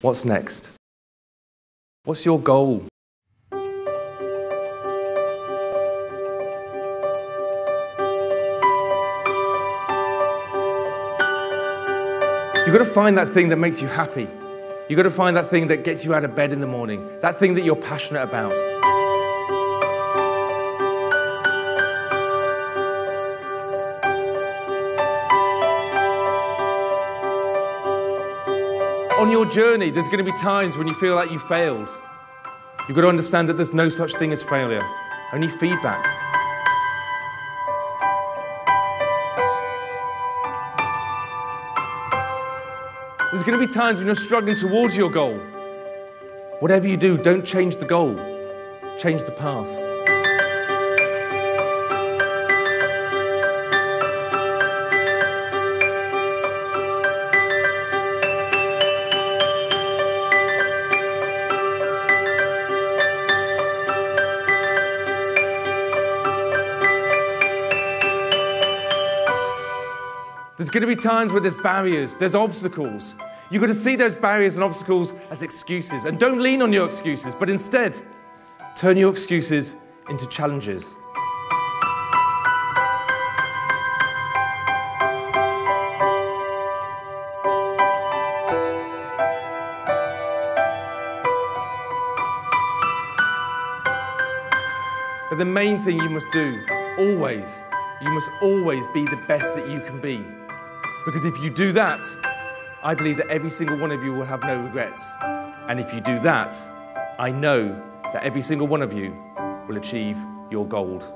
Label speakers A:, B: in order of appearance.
A: What's next? What's your goal? You've got to find that thing that makes you happy. You've got to find that thing that gets you out of bed in the morning, that thing that you're passionate about. On your journey, there's going to be times when you feel like you failed. You've got to understand that there's no such thing as failure, only feedback. There's going to be times when you're struggling towards your goal. Whatever you do, don't change the goal, change the path. There's going to be times where there's barriers, there's obstacles. You've got to see those barriers and obstacles as excuses. And don't lean on your excuses, but instead, turn your excuses into challenges. But the main thing you must do, always, you must always be the best that you can be. Because if you do that, I believe that every single one of you will have no regrets. And if you do that, I know that every single one of you will achieve your gold.